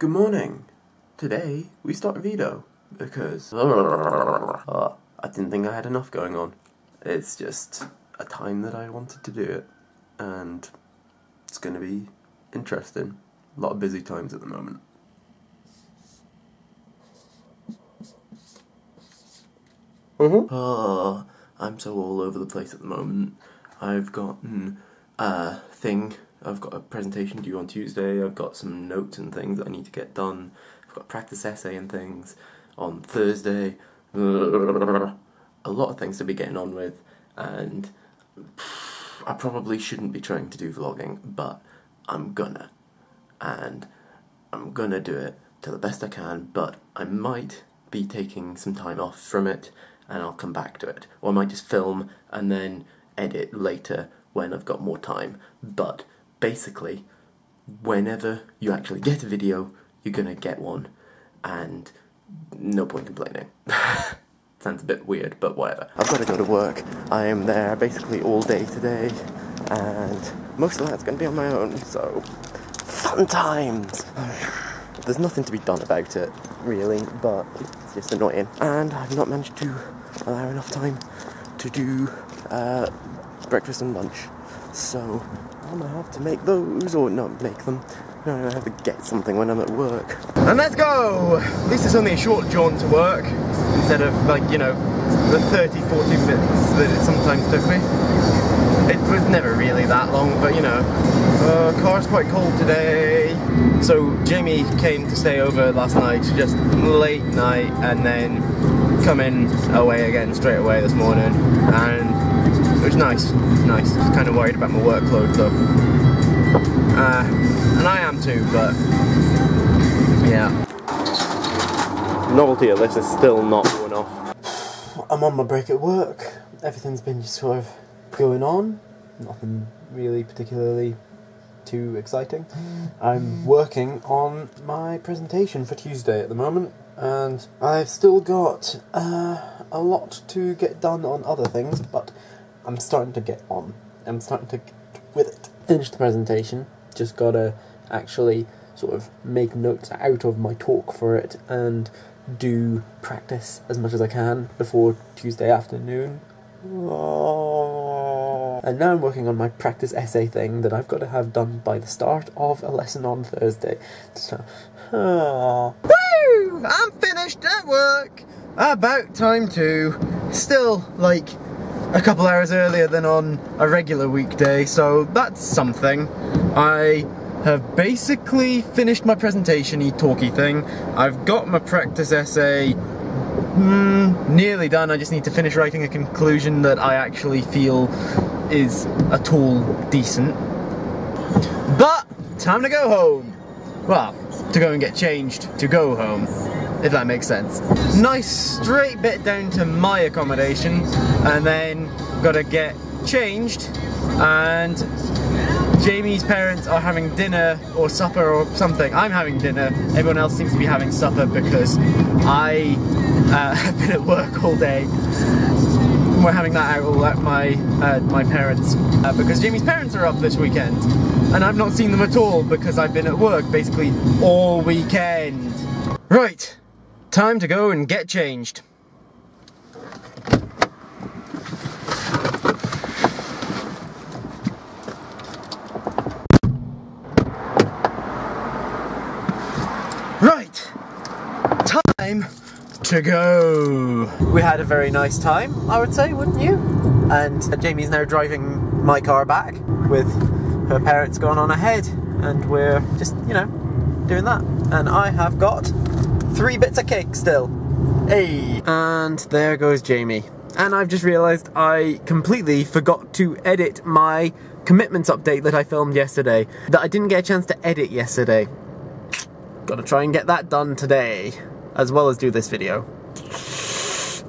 Good morning. Today we start VEDO because uh, I didn't think I had enough going on. It's just a time that I wanted to do it, and it's going to be interesting. A lot of busy times at the moment. Mm-hmm. Oh, I'm so all over the place at the moment. I've gotten a thing. I've got a presentation due on Tuesday. I've got some notes and things that I need to get done. I've got a practice essay and things on Thursday. A lot of things to be getting on with, and I probably shouldn't be trying to do vlogging, but I'm gonna. And I'm gonna do it to the best I can, but I might be taking some time off from it and I'll come back to it. Or I might just film and then edit later when I've got more time. But basically, whenever you actually get a video, you're gonna get one, and no point complaining. Sounds a bit weird, but whatever. I've got to go to work. I am there basically all day today, and most of that's gonna be on my own, so fun times! There's nothing to be done about it, really, but it's just annoying. And I've not managed to allow enough time to do uh, breakfast and lunch. So I'm gonna have to make those, or not make them. I'm gonna have to get something when I'm at work. And let's go! Least it's only a short jaunt to work, instead of like, you know, the 30, 40 minutes that it sometimes took me. It was never really that long, but you know, uh, car's quite cold today. So Jamie came to stay over last night, just late night, and then come in away again straight away this morning, and it was nice, nice. Just kind of worried about my workload though, uh, and I am too, but yeah. Novelty of this is still not going off. I'm on my break at work. Everything's been just sort of going on. Nothing really particularly too exciting. I'm working on my presentation for Tuesday at the moment, and I've still got uh, a lot to get done on other things, but I'm starting to get on. I'm starting to get with it. Finish the presentation. Just gotta actually sort of make notes out of my talk for it and do practice as much as I can before Tuesday afternoon. And now I'm working on my practice essay thing that I've got to have done by the start of a lesson on Thursday. So, oh. Woo! I'm finished at work. About time too. Still like a couple hours earlier than on a regular weekday, so that's something. I have basically finished my presentation y talky thing. I've got my practice essay mm, nearly done. I just need to finish writing a conclusion that I actually feel is at all decent. But time to go home. Well, to go and get changed to go home, if that makes sense. Nice straight bit down to my accommodation, and then gotta get changed and Jamie's parents are having dinner or supper or something. I'm having dinner. Everyone else seems to be having supper because I uh, have been at work all day. We're having that out all at my uh, my parents uh, because Jamie's parents are up this weekend, and I've not seen them at all because I've been at work basically all weekend. Right, time to go and get changed. Right, time to go. We had a very nice time, I would say, wouldn't you? And uh, Jamie's now driving my car back with her parents going on ahead, and we're just, you know, doing that. And I have got three bits of cake still. Hey! And there goes Jamie. And I've just realised I completely forgot to edit my commitments update that I filmed yesterday. That I didn't get a chance to edit yesterday. Gotta try and get that done today, as well as do this video.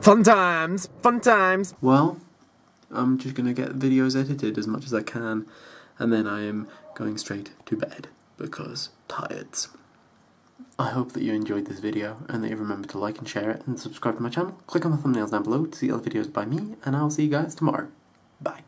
Fun times! Fun times! Well, I'm just gonna get videos edited as much as I can, and then I am going straight to bed, because tired. I hope that you enjoyed this video, and that you remember to like and share it, and subscribe to my channel. Click on the thumbnails down below to see other videos by me, and I'll see you guys tomorrow. Bye.